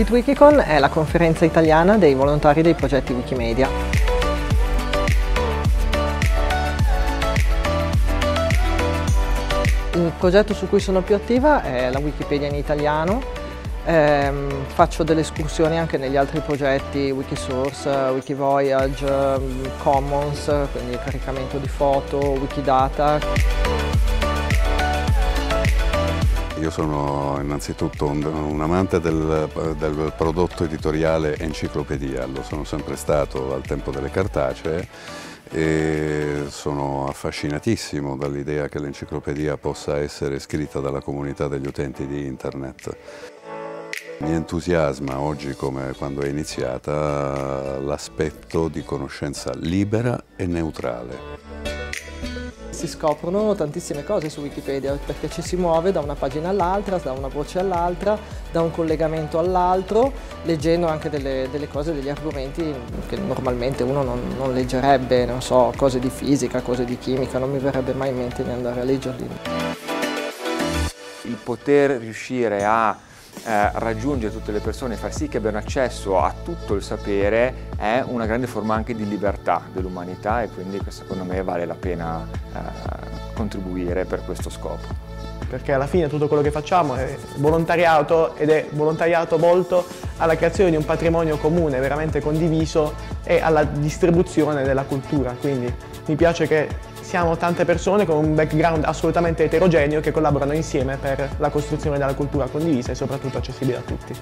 It Wikicon è la conferenza italiana dei volontari dei progetti Wikimedia. Il progetto su cui sono più attiva è la Wikipedia in italiano. Eh, faccio delle escursioni anche negli altri progetti Wikisource, Wikivoyage, Commons, quindi caricamento di foto, Wikidata. Io sono innanzitutto un, un amante del, del, prodotto editoriale enciclopedia, lo sono sempre stato al tempo delle cartacee e sono affascinatissimo dall'idea che l'enciclopedia possa essere scritta dalla comunità degli utenti di internet. Mi entusiasma oggi come quando è iniziata l'aspetto di conoscenza libera e neutrale si scoprono tantissime cose su Wikipedia perché ci si muove da una pagina all'altra, da una voce all'altra, da un collegamento all'altro, leggendo anche delle, delle, cose, degli argomenti che normalmente uno non, non, leggerebbe, non so, cose di fisica, cose di chimica, non mi verrebbe mai in mente di andare a leggerli. Il poter riuscire a eh, raggiungere tutte le persone far sì che abbiano accesso a tutto il sapere è una grande forma anche di libertà dell'umanità e quindi secondo me vale la pena eh, contribuire per questo scopo. Perché alla fine tutto quello che facciamo è volontariato ed è volontariato volto alla creazione di un patrimonio comune, veramente condiviso e alla distribuzione della cultura. Quindi mi piace che siamo tante persone con un background assolutamente eterogeneo che collaborano insieme per la costruzione della cultura condivisa e soprattutto accessibile a tutti.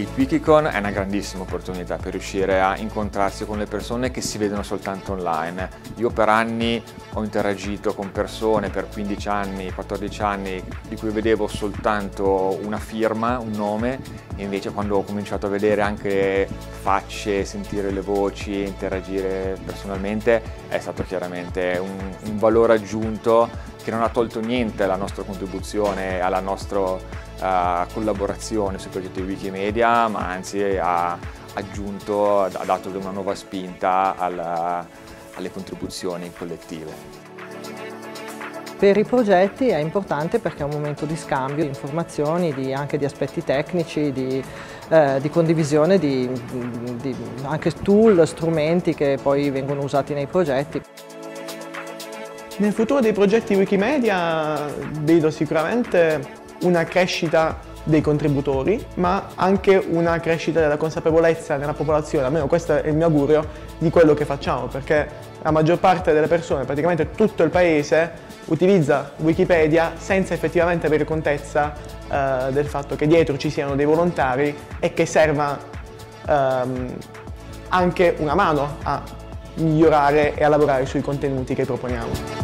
Il Wikicon è una grandissima opportunità per riuscire a incontrarsi con le persone che si vedono soltanto online. Io per anni ho interagito con persone, per 15 anni, 14 anni, di cui vedevo soltanto una firma, un nome, e invece quando ho cominciato a vedere anche facce, sentire le voci, interagire personalmente, è stato chiaramente un, un valore aggiunto che non ha tolto niente alla nostra contribuzione, alla nostra uh, collaborazione sui progetti Wikimedia, ma anzi ha aggiunto, ha dato una nuova spinta alla, alle contribuzioni collettive. Per i progetti è importante perché è un momento di scambio di informazioni, di, anche di aspetti tecnici, di, eh, di condivisione di, di anche tool, strumenti che poi vengono usati nei progetti. Nel futuro dei progetti Wikimedia vedo sicuramente una crescita dei contributori, ma anche una crescita della consapevolezza nella popolazione, almeno questo è il mio augurio, di quello che facciamo, perché la maggior parte delle persone, praticamente tutto il paese, utilizza Wikipedia senza effettivamente avere contezza eh, del fatto che dietro ci siano dei volontari e che serva ehm, anche una mano a migliorare e a lavorare sui contenuti che proponiamo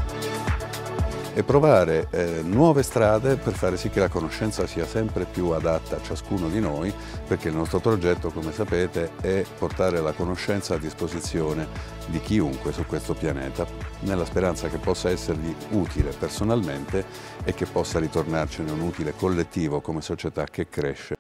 e provare eh, nuove strade per fare sì che la conoscenza sia sempre più adatta a ciascuno di noi, perché il nostro progetto, come sapete, è portare la conoscenza a disposizione di chiunque su questo pianeta, nella speranza che possa essergli utile personalmente e che possa ritornarcene un utile collettivo come società che cresce